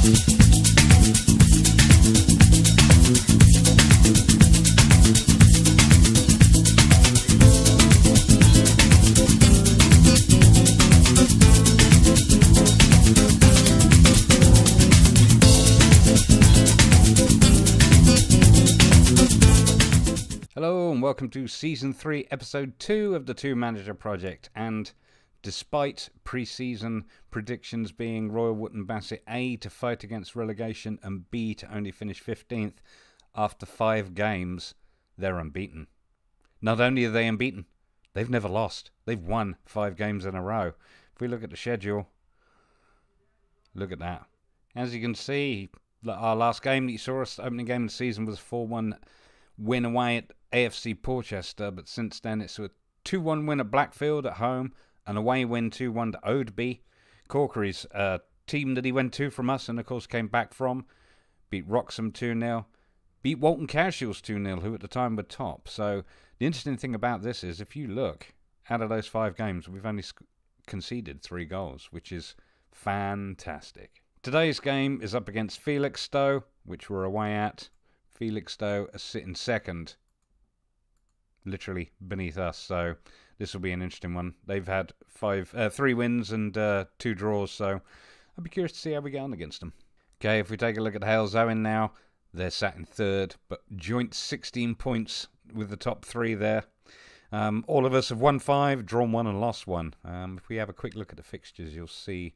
Hello and welcome to season 3, episode 2 of the Two Manager Project. And despite pre season predictions being Royal Wootton Bassett A to fight against relegation and B to only finish 15th, after five games, they're unbeaten. Not only are they unbeaten, they've never lost. They've won five games in a row. If we look at the schedule, look at that. As you can see, our last game that you saw us, opening game of the season, was 4 1 win away at AFC Portchester, but since then it's a 2 1 win at Blackfield at home, an away win 2 1 to Oadby. Corkery's uh, team that he went to from us and, of course, came back from, beat Wroxham 2 0, beat Walton Casuals 2 0, who at the time were top. So the interesting thing about this is if you look, out of those five games, we've only conceded three goals, which is fantastic. Today's game is up against Felixstowe, which we're away at. Felixstowe are sitting second literally beneath us. So this will be an interesting one. They've had five, uh, three wins and uh, two draws. So I'd be curious to see how we get on against them. Okay, if we take a look at Halesowen now, they're sat in third, but joint 16 points with the top three there. Um, all of us have won five, drawn one, and lost one. Um, if we have a quick look at the fixtures, you'll see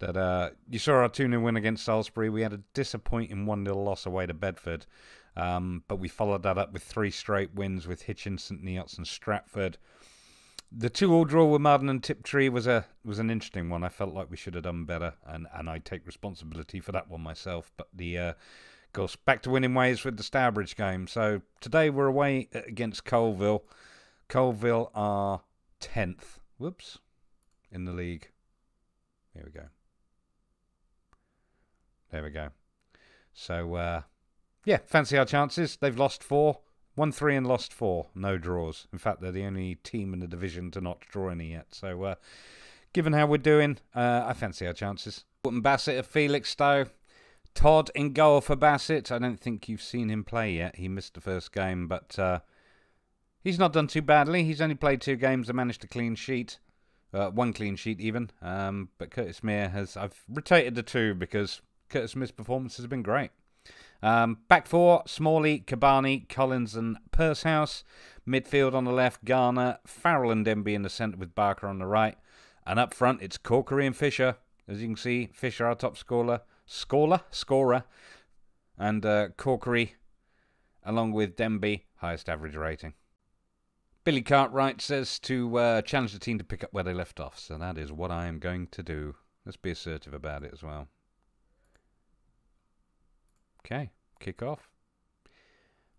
that uh, you saw our 2 0 win against Salisbury. We had a disappointing 1 0 loss away to Bedford. Um, but we followed that up with three straight wins with Hitchin, St Neots, and Stratford. The two-all draw with Maldon and Tiptree was a was an interesting one. I felt like we should have done better, and, and I take responsibility for that one myself. But the uh, goes back to winning ways with the Stourbridge game. So today we're away against Coalville. Coalville are tenth. Whoops, in the league. Here we go. There we go. So uh, yeah, fancy our chances. They've lost four, won three and lost four. No draws. In fact, they're the only team in the division to not draw any yet. So, uh, given how we're doing, uh, I fancy our chances. Wootton Bassett of Felixstowe. Todd in goal for Bassett. I don't think you've seen him play yet. He missed the first game, but uh, he's not done too badly. He's only played two games and managed a clean sheet. Uh, one clean sheet even. Um, but Curtis Mear has. I've rotated the two because Curtis Smith's performance has been great. Um, back four, Smalley, Cabani, Collins and Pursehouse. Midfield on the left, Garner, Farrell and Denby in the centre with Barker on the right. And up front, it's Corkery and Fisher. As you can see, Fisher, our top scorer, scorer, scorer, and uh, Corkery, along with Denby, highest average rating. Billy Cartwright says to uh, challenge the team to pick up where they left off, so that is what I am going to do. Let's be assertive about it as well. Okay, kick off.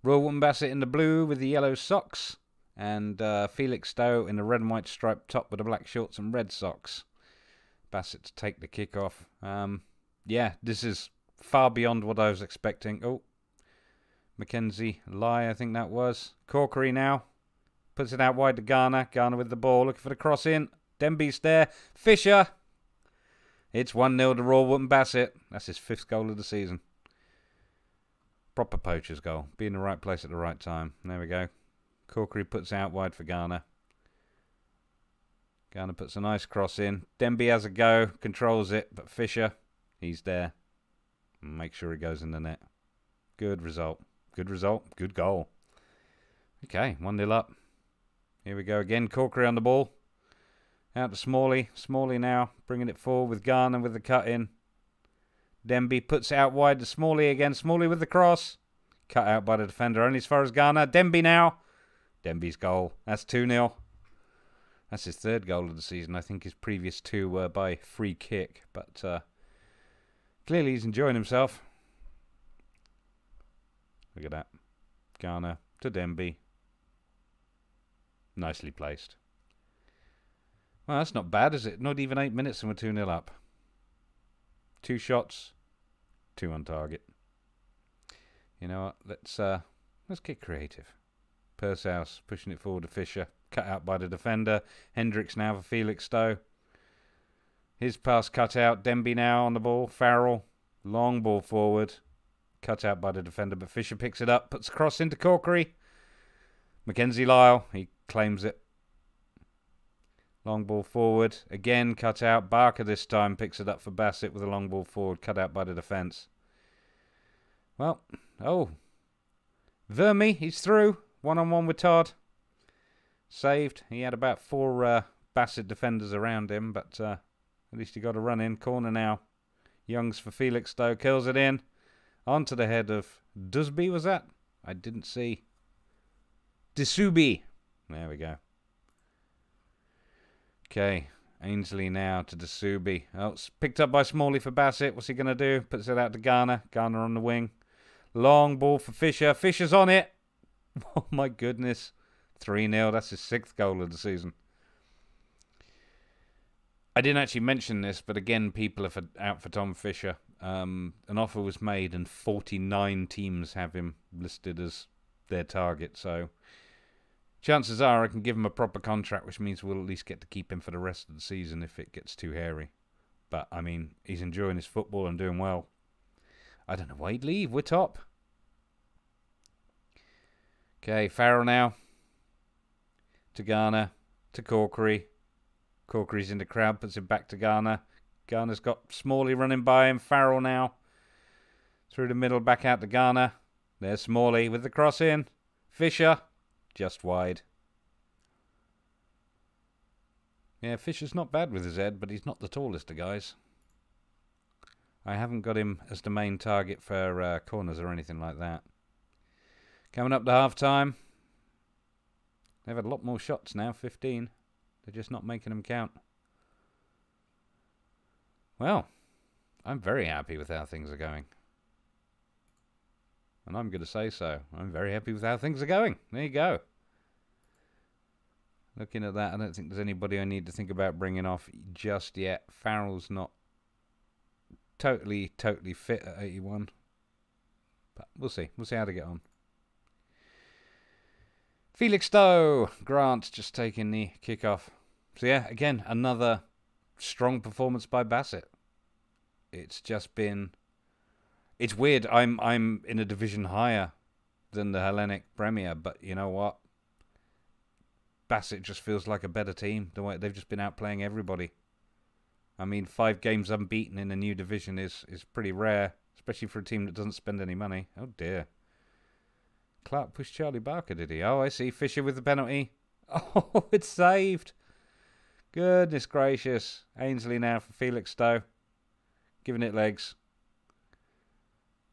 Royal Wootton Bassett in the blue with the yellow socks, and uh, Felixstowe in the red and white striped top with the black shorts and red socks. Bassett to take the kick off. Um, yeah, this is far beyond what I was expecting. Oh, Mackenzie Lie, I think that was. Corkery now. Puts it out wide to Garner. Garner with the ball, looking for the cross in. Denby's there. Fisher. It's 1 0 to Royal Wootton Bassett. That's his fifth goal of the season. Proper poacher's goal. Be in the right place at the right time. There we go. Corkery puts out wide for Garner. Garner puts a nice cross in. Denby has a go, controls it, but Fisher, he's there. Make sure he goes in the net. Good result. Good result. Good goal. Okay, 1 0 up. Here we go again. Corkery on the ball. Out to Smalley. Smalley now bringing it forward with Garner with the cut in. Denby puts it out wide to Smalley again. Smalley with the cross. Cut out by the defender only as far as Garner. Denby now. Denby's goal. That's 2 0. That's his third goal of the season. I think his previous two were by free kick. But uh, clearly he's enjoying himself. Look at that. Garner to Denby. Nicely placed. Well, that's not bad, is it? Not even eight minutes and we're 2 0 up. Two shots, two on target. You know what? Let's uh, let's get creative. Pursehouse pushing it forward to Fisher, cut out by the defender. Hendricks now for Felixstowe. His pass cut out. Denby now on the ball. Farrell Long ball forward. Cut out by the defender, but Fisher picks it up, puts a cross into Corkery. Mackenzie Lyle, he claims it. Long ball forward. Again, cut out. Barker this time picks it up for Bassett with a long ball forward, cut out by the defence. Well, oh. Vermi, he's through. One on one with Todd. Saved. He had about four uh, Bassett defenders around him, but uh, at least he got a run in. Corner now. Youngs for Felix Felixstowe. Kills it in. Onto the head of Dusby, was that? I didn't see. Disubi. There we go. Okay, Ainsley now to Dasubi. Oh, it's picked up by Smalley for Bassett. What's he going to do? Puts it out to Garner. Garner on the wing. Long ball for Fisher. Fisher's on it. Oh, my goodness. 3 0. That's his sixth goal of the season. I didn't actually mention this, but again, people are for, out for Tom Fisher. Um, an offer was made, and 49 teams have him listed as their target. So chances are I can give him a proper contract, which means we'll at least get to keep him for the rest of the season if it gets too hairy. But I mean, he's enjoying his football and doing well. I don't know why he'd leave. We're top. Okay, Farrell now. To Garner. To Corkery. Corkery's in the crowd, puts it back to Garner. Garner's got Smalley running by him. Farrell now. Through the middle, back out to Garner. There's Smalley with the cross in. Fisher just wide. Yeah, Fisher's not bad with his head, but he's not the tallest of guys. I haven't got him as the main target for uh, corners or anything like that. Coming up to half time. They've had a lot more shots now, 15. They're just not making them count. Well, I'm very happy with how things are going. And I'm going to say so. I'm very happy with how things are going. There you go. Looking at that, I don't think there's anybody I need to think about bringing off just yet. Farrell's not totally, totally fit at 81. But we'll see. We'll see how to get on. Felixstowe. Grant just taking the kick-off. So yeah, again, another strong performance by Bassett. It's just been it's weird. I'm I'm in a division higher than the Hellenic Premier, but you know what? Bassett just feels like a better team. The way they've just been outplaying everybody. I mean, five games unbeaten in a new division is is pretty rare, especially for a team that doesn't spend any money. Oh dear. Clark pushed Charlie Barker, did he? Oh, I see. Fisher with the penalty. Oh, it's saved. Goodness gracious. Ainsley now for Felixstowe. Giving it legs.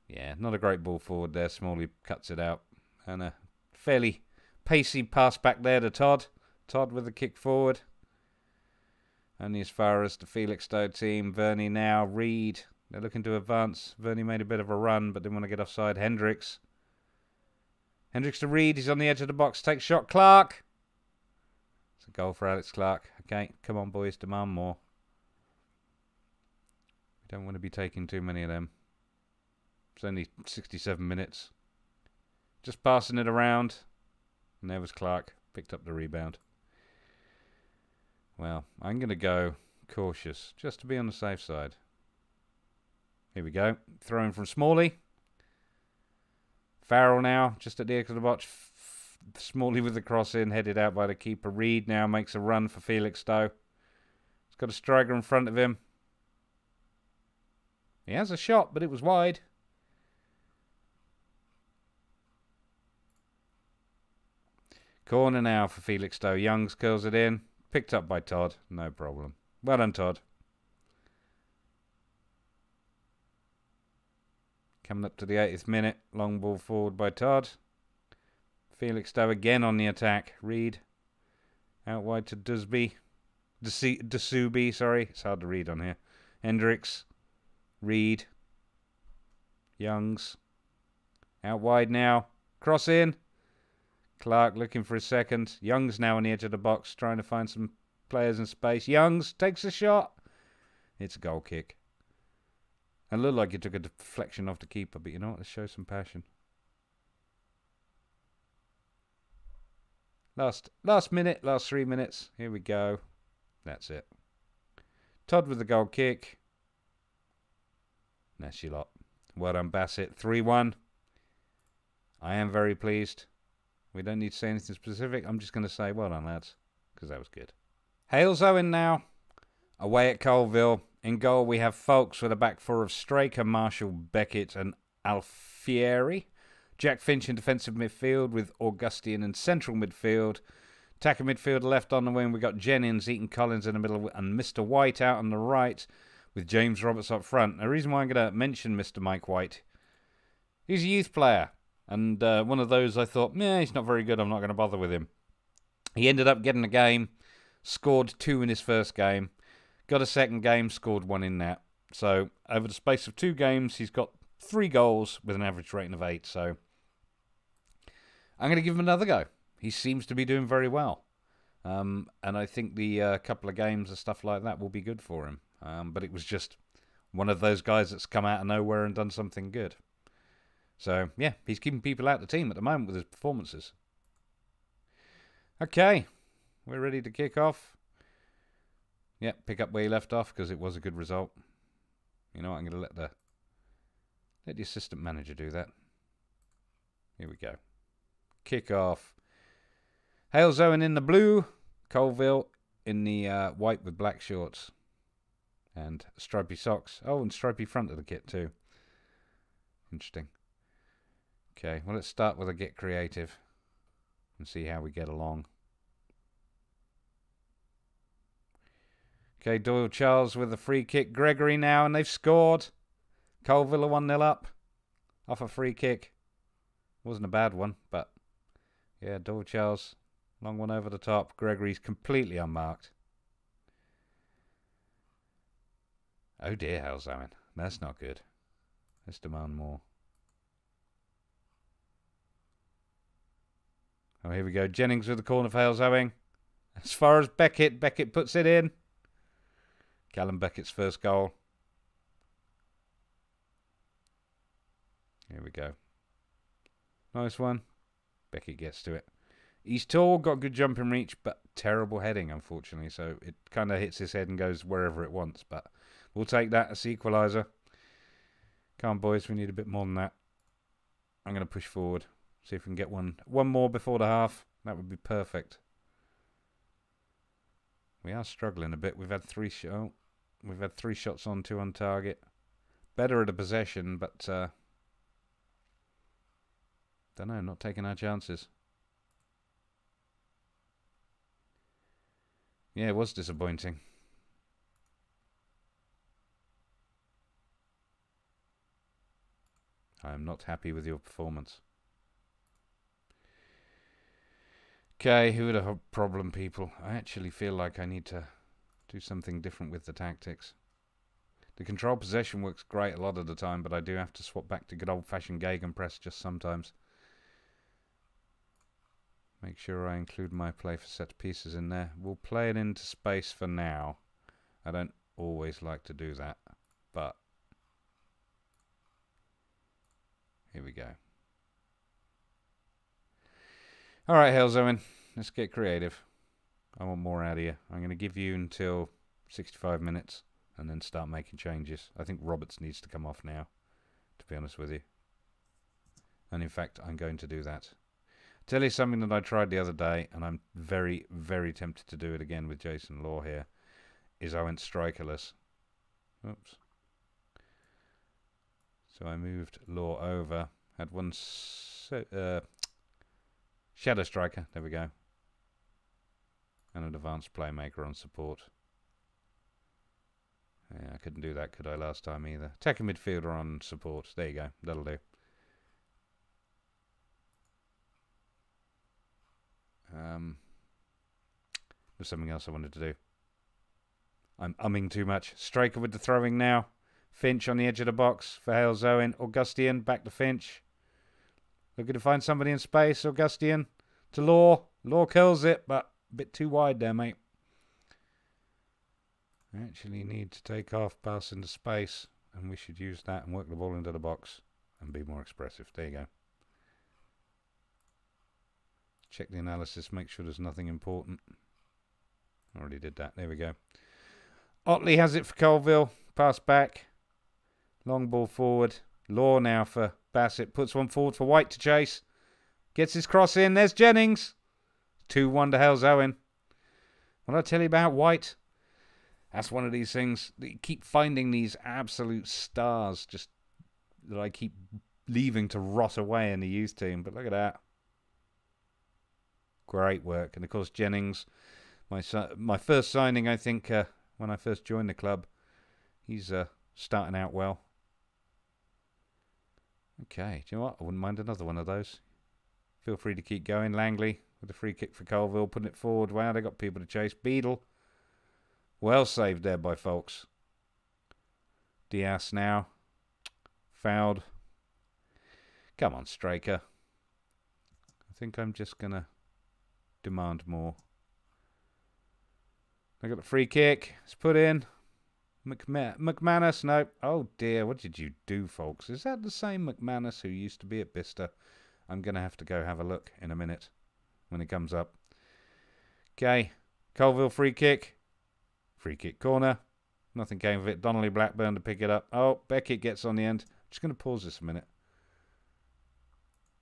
Yeah, not a great ball forward there. Smalley cuts it out. And a fairly pacey pass back there to Todd. Todd with the kick forward. Only as far as the Felixstowe team. Verney now. Reed. They're looking to advance. Verney made a bit of a run, but didn't want to get offside. Hendricks. Hendricks to Reed. He's on the edge of the box. Takes shot. Clark. It's a goal for Alex Clark. Okay, come on, boys. Demand more. We don't want to be taking too many of them. It's only 67 minutes. Just passing it around. And there was Clark. Picked up the rebound. Well, I'm going to go cautious, just to be on the safe side. Here we go. Throwing from Smalley. Farrell now, just at the edge of the box. Smalley with the cross in, headed out by the keeper. Reed now makes a run for Felixstowe. He's got a striker in front of him. He has a shot, but it was wide. Corner now for Felix Felixstowe. Youngs curls it in. Picked up by Todd. No problem. Well done, Todd. Coming up to the 80th minute. Long ball forward by Todd. Felix Felixstowe again on the attack. Reed. Out wide to Dusby. Dasubi, sorry. It's hard to read on here. Hendricks. Reed. Youngs. Out wide now. Cross in. Clark looking for a second. Young's now on the edge of the box, trying to find some players in space. Youngs takes a shot. It's a goal kick. It looked like he took a deflection off the keeper, but you know what? Let's show some passion. Last last minute, last three minutes. Here we go. That's it. Todd with the goal kick. That's your lot. Well done, Bassett. 3 1. I am very pleased. We don't need to say anything specific. I'm just going to say, well done, lads, because that was good. Halesowen now. Away at Coalville. In goal, we have Folks with a back four of Straker, Marshall, Beckett, and Alfieri. Jack Finch in defensive midfield with Augustine in central midfield. Attacking midfield left on the wing, We've got Jennings, Eaton Collins in the middle, and Mr. White out on the right with James Roberts up front. The reason why I'm going to mention Mr. Mike White, he's a youth player. And uh, one of those I thought, yeah, he's not very good. I'm not going to bother with him. He ended up getting a game, scored two in his first game, got a second game, scored one in that. So over the space of two games, he's got three goals with an average rating of eight. So I'm going to give him another go. He seems to be doing very well. Um, and I think the uh, couple of games and stuff like that will be good for him. Um, but it was just one of those guys that's come out of nowhere and done something good. So, yeah, he's keeping people out the team at the moment with his performances. Okay, we're ready to kick off. Yeah, pick up where you left off because it was a good result. You know what, I'm going to let the let the assistant manager do that. Here we go. Kick off. Hale Halesowen in the blue, Coalville in the uh, white with black shorts and stripy socks. Oh, and stripy front of the kit too. Interesting. Okay, well, let's start with a get creative and see how we get along. Okay, Doyle Charles with a free kick. Gregory now, and they've scored. Coalville 1 0 up off a free kick. Wasn't a bad one, but yeah, Doyle Charles, long one over the top. Gregory's completely unmarked. Oh dear, Halesowen. That's not good. Let's demand more. Oh, here we go. Jennings with the corner for Halesowen. As far as Beckett, Beckett puts it in. Callum Beckett's first goal. Here we go. Nice one. Beckett gets to it. He's tall, got good jumping reach, but terrible heading, unfortunately. So it kind of hits his head and goes wherever it wants. But we'll take that as equaliser. Come on, boys. We need a bit more than that. I'm going to push forward. See if we can get one one more before the half. That would be perfect. We are struggling a bit. We've had three sh oh, we've had three shots on, two on target. Better at a possession, but uh, don't know. Not taking our chances. Yeah, it was disappointing. I am not happy with your performance. Okay, who are the problem people? I actually feel like I need to do something different with the tactics. The control possession works great a lot of the time, but I do have to swap back to good old-fashioned Gegenpress just sometimes. Make sure I include my play for set pieces in there. We'll play it into space for now. I don't always like to do that, but here we go. All right, Halesowen, let's get creative. I want more out of you. I'm going to give you until 65 minutes and then start making changes. I think Roberts needs to come off now, to be honest with you. And in fact, I'm going to do that. Tell you something that I tried the other day, and I'm very, very tempted to do it again with Jason Law here, is I went strikerless. Oops. So I moved Law over, had one uh, Shadow Straker, there we go. And an advanced playmaker on support. Yeah, I couldn't do that, could I, last time either. Attacking midfielder on support. There you go. That'll do. Um, there's something else I wanted to do. I'm umming too much. Striker with the throwing now. Finch on the edge of the box for Halesowen. Augustian back to Finch. Looking to find somebody in space. Augustian to Law. Law kills it, but a bit too wide there, mate. I actually need to take half pass into space, and we should use that and work the ball into the box and be more expressive. There you go. Check the analysis, make sure there's nothing important. Already did that. There we go. Otley has it for Coalville. Pass back. Long ball forward. Law now for Bassett. Puts one forward for White to chase. Gets his cross in. There's Jennings. 2 1 to Halesowen. What I tell you about White? That's one of these things you keep finding these absolute stars just that I keep leaving to rot away in the youth team. But look at that. Great work. And of course, Jennings, my my first signing, I think, uh, when I first joined the club, he's uh, starting out well. Okay, do you know what? I wouldn't mind another one of those. Feel free to keep going. Langley with a free kick for Coalville, putting it forward. Wow, they got people to chase. Beadle. Well saved there by Folks. Diaz now. Fouled. Come on, striker. I think I'm just going to demand more. I got the free kick. It's put in. McMa- McManus, no. Oh dear, what did you do, folks? Is that the same McManus who used to be at Bicester? I'm going to have to go have a look in a minute when it comes up. Okay, Coalville free kick. Free kick corner. Nothing came of it. Donnelly Blackburn to pick it up. Oh, Beckett gets on the end. I'm Just going to pause this a minute.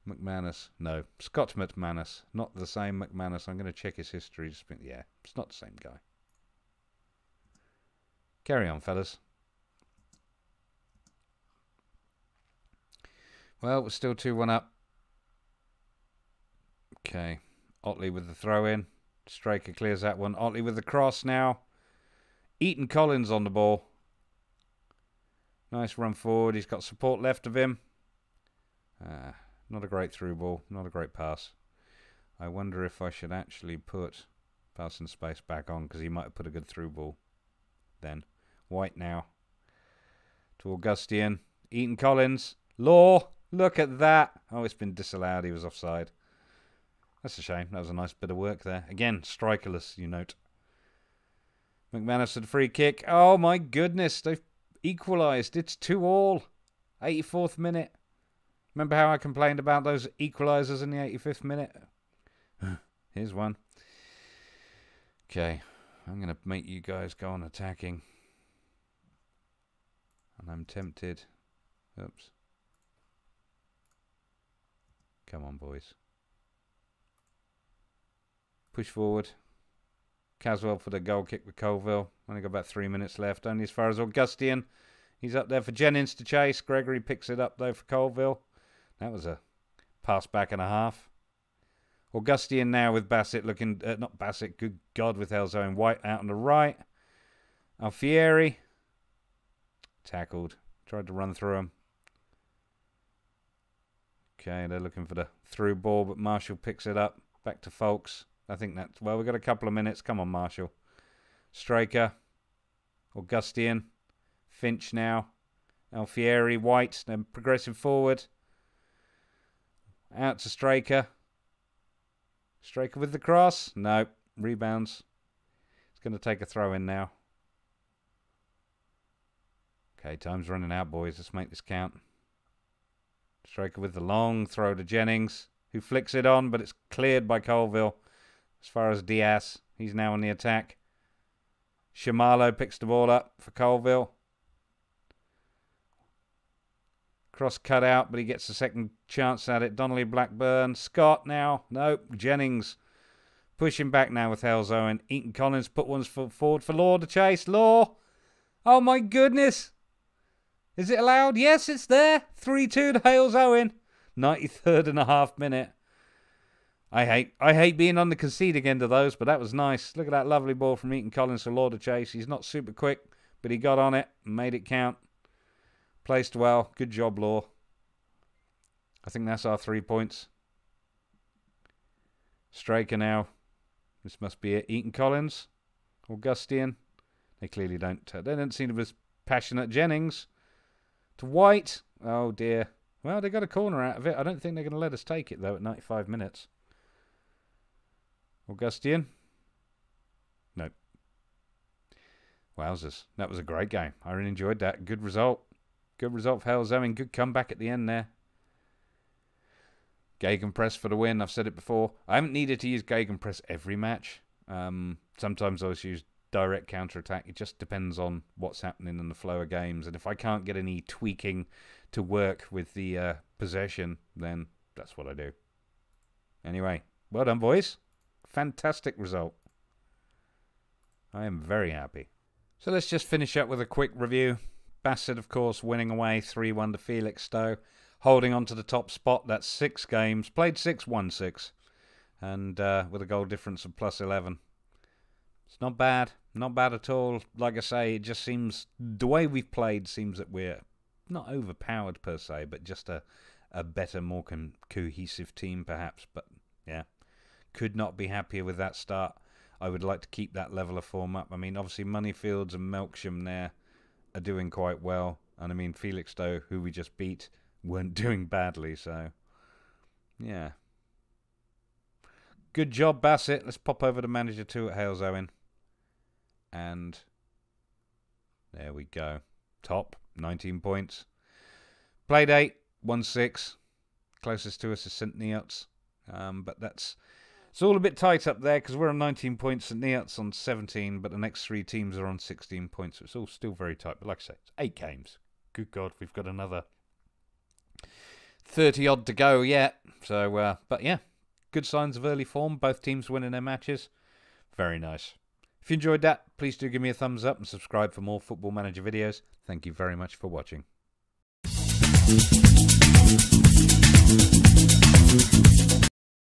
McManus. No, Scott McManus. Not the same McManus. I'm going to check his history. Just yeah, it's not the same guy. Carry on, fellas. Well, we're still 2 1 up. Okay. Otley with the throw in. Straker clears that one. Otley with the cross now. Eaton Collins on the ball. Nice run forward. He's got support left of him. Uh, not a great through ball. Not a great pass. I wonder if I should actually put passing space back on because he might have put a good through ball then. White now. To Augustian. Eaton Collins. Law. Look at that. Oh, it's been disallowed. He was offside. That's a shame. That was a nice bit of work there. Again, strikerless, you note. McManus had free kick. Oh, my goodness. They've equalised. It's 2 all. 84th minute. Remember how I complained about those equalisers in the 85th minute? Here's one. Okay. I'm going to make you guys go on attacking. And I'm tempted. Oops. Come on, boys. Push forward. Caswell for the goal kick with Coalville. Only got about three minutes left. Only as far as Augustian. He's up there for Jennings to chase. Gregory picks it up, though, for Coalville. That was a pass back and a half. Augustian now with Bassett looking... Uh, not Bassett, good God, with Elzo and White out on the right. Alfieri Tackled. Tried to run through him. Okay, they're looking for the through ball, but Marshall picks it up. Back to Folks. I think that's... Well, we've got a couple of minutes. Come on, Marshall. Straker. Augustian. Finch now. Alfieri. White. Then progressing forward. Out to Straker. Straker with the cross. No. Rebounds. It's going to take a throw in now. Okay, time's running out, boys. Let's make this count. Straker with the long throw to Jennings, who flicks it on, but it's cleared by Coalville. As far as Diaz, he's now on the attack. Shamalo picks the ball up for Coalville. Cross cut out, but he gets a second chance at it. Donnelly Blackburn. Scott now. Nope. Jennings pushing back now with Halesowen. Eaton Collins put one forward for Law to chase. Law. Oh my goodness. Is it allowed? Yes, it's there. 3 2 to Halesowen. 93rd and a half minute. I hate I hate being on the conceding end of those, but that was nice. Look at that lovely ball from Eaton Collins to Lord Chase. He's not super quick, but he got on it and made it count. Placed well. Good job, Law. I think that's our three points. Straker now. This must be it. Eaton Collins. Augustian. They clearly don't. They don't seem to be as passionate. Jennings. To White. Oh dear. Well, they got a corner out of it. I don't think they're going to let us take it, though, at 95 minutes. Augustian. Nope. Wowzers. That was a great game. I really enjoyed that. Good result. Good result for Halesowen. Good comeback at the end there. Gegenpress for the win. I've said it before. I haven't needed to use Gegenpress every match. Um, sometimes I was used direct counter attack. It just depends on what's happening in the flow of games. And if I can't get any tweaking to work with the uh, possession, then that's what I do. Anyway, well done, boys. Fantastic result. I am very happy. So let's just finish up with a quick review. Bassett, of course, winning away 3 1 to Felixstowe, holding on to the top spot. That's six games. Played six, won six. And uh, with a goal difference of plus 11. It's not bad. Not bad at all. Like I say, it just seems. The way we've played seems that we're not overpowered per se, but just a, a better, more co- cohesive team, perhaps. But yeah, could not be happier with that start. I would like to keep that level of form up. I mean, obviously, Moneyfields and Melksham there are doing quite well. And I mean, Felixstowe, who we just beat, weren't doing badly. So, yeah. Good job, Bassett. Let's pop over to manager two at Halesowen. And there we go. Top, 19 points. Played eight, won six. Closest to us is St. Neots. Um, but that's it's all a bit tight up there because we're on 19 points and Neots on 17, but the next three teams are on 16 points. So it's all still very tight. But like I say, it's eight games. Good God, we've got another 30 odd to go yet. So, uh, but yeah, good signs of early form. Both teams winning their matches. Very nice. If you enjoyed that, please do give me a thumbs up and subscribe for more Football Manager videos. Thank you very much for watching.